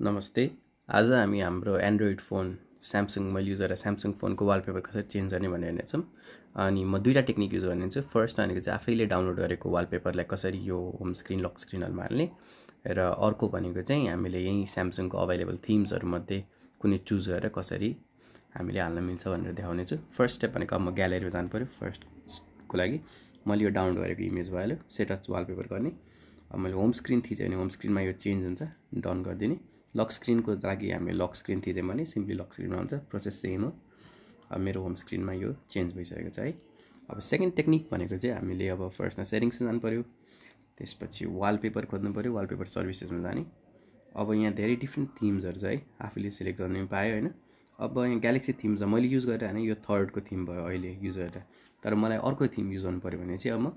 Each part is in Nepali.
नमस्ते। आज हामी हाम्रो एन्ड्रोइड फोन स्यामसङ मैले युज गरेर स्यामसङ फोनको वालपेपर कसरी चेन्ज गर्ने भनेर हेर्नेछौँ। अनि म दुईवटा टेक्निक युज गर्नेछु फर्स्ट भनेको चाहिँ आफैले डाउनलोड गरेको वालपेपरलाई कसरी यो होम स्क्रिन लक स्क्रिनहरूमा हाल्ने। र अर्को भनेको चाहिँ हामीले यहीँ स्यामसङको अभाइलेबल थिम्सहरूमध्ये कुनै चुज गरेर कसरी हामीले हाल्न मिल्छ भनेर देखाउनेछु फर्स्ट स्टेप भनेको अब म ग्यालेरीमा जानु पऱ्यो फर्स्टको लागि मैले यो डाउनलोड गरेको इमेज भइहाल्यो सेट वालपेपर गर्ने। अब मैले होम स्क्रिन थिचेँ भने होम स्क्रिनमा यो चेन्ज हुन्छ। डन गरिदिने। लक स्क्रिनको लागि हामीले लक स्क्रिन थिच्यौँ भने सिम्पली लक स्क्रिनमा हुन्छ प्रोसेस सेम हो। अब मेरो होम स्क्रिनमा यो चेन्ज भइसकेको छ है। अब सेकेन्ड टेक्निक भनेको चाहिँ हामीले अब फर्स्टमा सेटिङ्समा जानु पऱ्यो त्यसपछि वालपेपर खोज्नु पऱ्यो वालपेपर सर्भिसेसमा जाने। अब यहाँ धेरै डिफ्रेन्ट थिम्सहरू छ है आफूले सिलेक्ट गर्नु पायो होइन। अब यहाँ ग्यालेक्सी थिम छ मैले युज गरेर होइन यो थर्डको थिम भयो अहिले युज गरेर। तर मलाई अर्को थिम युज गर्नु पऱ्यो भने चाहिँ अब म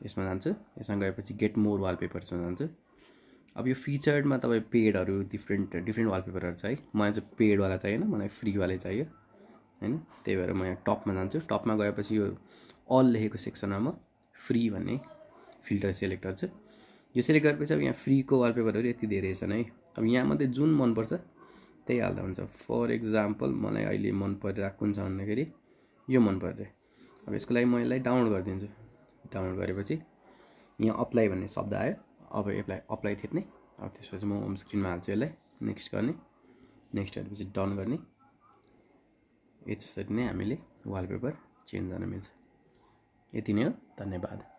यसमा जान्छु यसमा गएपछि गेट मोर वालपेपर्समा जान्छु। अब यो फिचर्डमा तपाईँ पेडहरू डिफ्रेन्ट डिफ्रेन्ट वालपेपरहरू छ है मलाई चाहिँ पेडवाला चाहिएन मलाई फ्रीवालै चाहियो होइन? त्यही भएर म यहाँ टपमा जान्छु। टपमा गएपछि यो अल लेखेको सेक्सनमा म फ्री भन्ने फिल्टर सेलेक्टर छ यो सेलेक्ट गरेपछि अब यहाँ फ्रीको वालपेपरहरू यति धेरै छन् है? अब यहाँ मात्रै जुन मनपर्छ त्यही हाल्दा हुन्छ। फर इक्जाम्पल मलाई अहिले मन परिरहेको कुन छ भन्दाखेरि यो मन पऱ्यो अब यसको लागि म यसलाई डाउनलोड गरिदिन्छु। डाउनलोड गरेपछि यहाँ अप्लाई भन्ने शब्द आयो। अब एप्लाई अप्लाई थिच्ने अब त्यसपछि म होम स्क्रिनमा हाल्छु यसलाई। नेक्स्ट गर्ने। नेक्स्ट गरेपछि डन गर्ने। यसरी नै हामीले वालपेपर चेन्ज गर्न मिल्छ। यति नै हो। धन्यवाद।